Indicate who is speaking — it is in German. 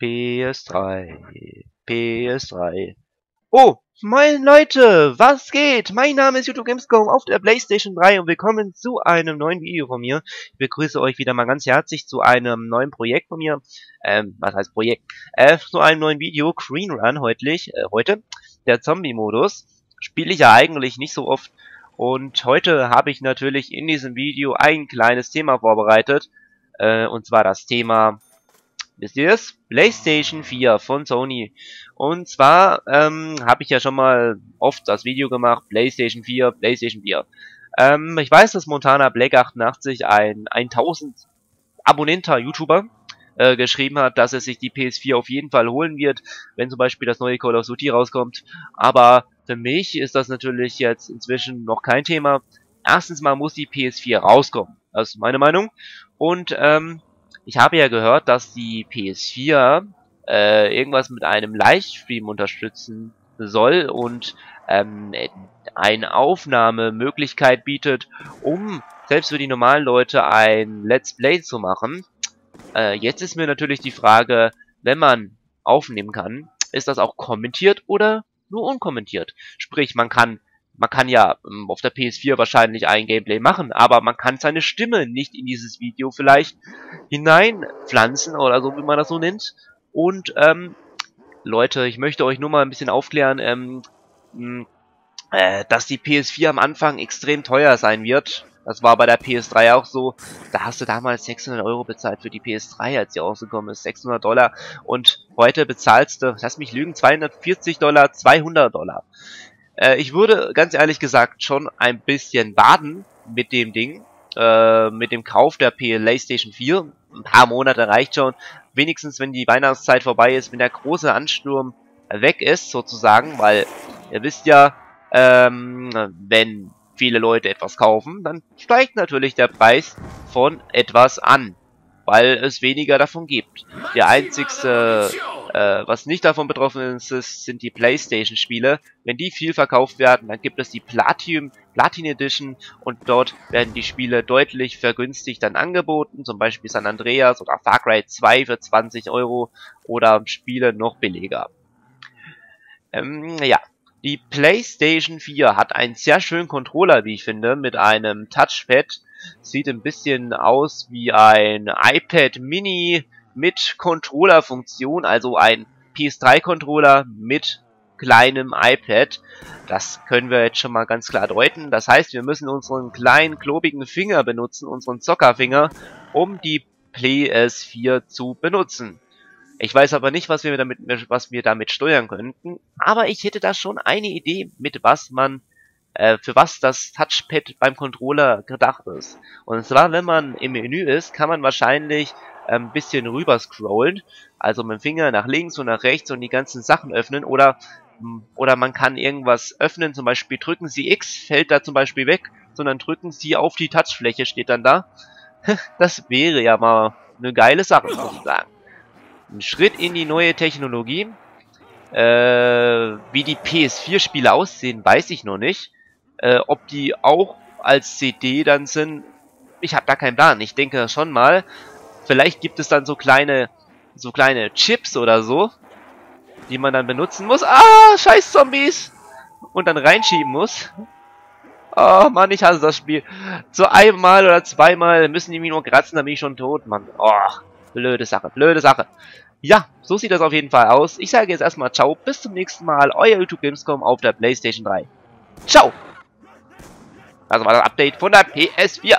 Speaker 1: PS3, PS3. Oh, moin Leute, was geht? Mein Name ist YouTube Gamescom auf der Playstation 3 und willkommen zu einem neuen Video von mir. Ich begrüße euch wieder mal ganz herzlich zu einem neuen Projekt von mir. Ähm, was heißt Projekt? Äh, zu einem neuen Video, Green Run heute, äh, heute. Der Zombie-Modus. Spiele ich ja eigentlich nicht so oft. Und heute habe ich natürlich in diesem Video ein kleines Thema vorbereitet. Äh, und zwar das Thema Wisst ihr es? PlayStation 4 von Sony. Und zwar ähm, habe ich ja schon mal oft das Video gemacht, PlayStation 4, PlayStation 4. Ähm, ich weiß, dass Montana Black 88 ein 1000 Abonnenter YouTuber äh, geschrieben hat, dass er sich die PS4 auf jeden Fall holen wird, wenn zum Beispiel das neue Call of Duty rauskommt. Aber für mich ist das natürlich jetzt inzwischen noch kein Thema. Erstens mal muss die PS4 rauskommen. Das ist meine Meinung. Und ähm, ich habe ja gehört, dass die PS4 äh, irgendwas mit einem Livestream unterstützen soll und ähm, eine Aufnahmemöglichkeit bietet, um selbst für die normalen Leute ein Let's Play zu machen. Äh, jetzt ist mir natürlich die Frage, wenn man aufnehmen kann, ist das auch kommentiert oder nur unkommentiert? Sprich, man kann man kann ja ähm, auf der PS4 wahrscheinlich ein Gameplay machen, aber man kann seine Stimme nicht in dieses Video vielleicht hineinpflanzen oder so, wie man das so nennt. Und, ähm, Leute, ich möchte euch nur mal ein bisschen aufklären, ähm, äh, dass die PS4 am Anfang extrem teuer sein wird. Das war bei der PS3 auch so. Da hast du damals 600 Euro bezahlt für die PS3, als sie rausgekommen ist. 600 Dollar. Und heute bezahlst du, lass mich lügen, 240 Dollar, 200 Dollar. Äh, ich würde ganz ehrlich gesagt schon ein bisschen baden mit dem Ding, äh, mit dem Kauf der PlayStation 4. Ein paar Monate reicht schon. Wenigstens, wenn die Weihnachtszeit vorbei ist, wenn der große Ansturm weg ist, sozusagen, weil ihr wisst ja, ähm, wenn viele Leute etwas kaufen, dann steigt natürlich der Preis von etwas an, weil es weniger davon gibt. Der einzigste äh, was nicht davon betroffen ist, sind die PlayStation-Spiele. Wenn die viel verkauft werden, dann gibt es die Platinum, Platin Edition und dort werden die Spiele deutlich vergünstigt dann angeboten, zum Beispiel San Andreas oder Far Cry 2 für 20 Euro oder Spiele noch billiger. Ähm, ja, die PlayStation 4 hat einen sehr schönen Controller, wie ich finde, mit einem Touchpad. Sieht ein bisschen aus wie ein iPad Mini mit Controller-Funktion, also ein PS3-Controller mit kleinem iPad. Das können wir jetzt schon mal ganz klar deuten. Das heißt, wir müssen unseren kleinen, klobigen Finger benutzen, unseren Zockerfinger, um die PS4 zu benutzen. Ich weiß aber nicht, was wir damit, was wir damit steuern könnten, aber ich hätte da schon eine Idee, mit was man, äh, für was das Touchpad beim Controller gedacht ist. Und zwar, wenn man im Menü ist, kann man wahrscheinlich ein bisschen rüber scrollen. Also mit dem Finger nach links und nach rechts und die ganzen Sachen öffnen. Oder, oder man kann irgendwas öffnen, zum Beispiel drücken Sie X, fällt da zum Beispiel weg, sondern drücken Sie auf die Touchfläche, steht dann da. Das wäre ja mal eine geile Sache, muss ich sagen. Ein Schritt in die neue Technologie. Äh, wie die PS4-Spiele aussehen, weiß ich noch nicht. Äh, ob die auch als CD dann sind, ich habe da keinen Plan. Ich denke schon mal, Vielleicht gibt es dann so kleine, so kleine Chips oder so, die man dann benutzen muss. Ah, scheiß Zombies! Und dann reinschieben muss. Oh Mann, ich hasse das Spiel. So einmal oder zweimal müssen die mich nur kratzen, dann bin ich schon tot, Mann. Oh, blöde Sache, blöde Sache. Ja, so sieht das auf jeden Fall aus. Ich sage jetzt erstmal ciao, bis zum nächsten Mal. Euer YouTube Gamescom auf der Playstation 3. Ciao! Das war das Update von der PS4.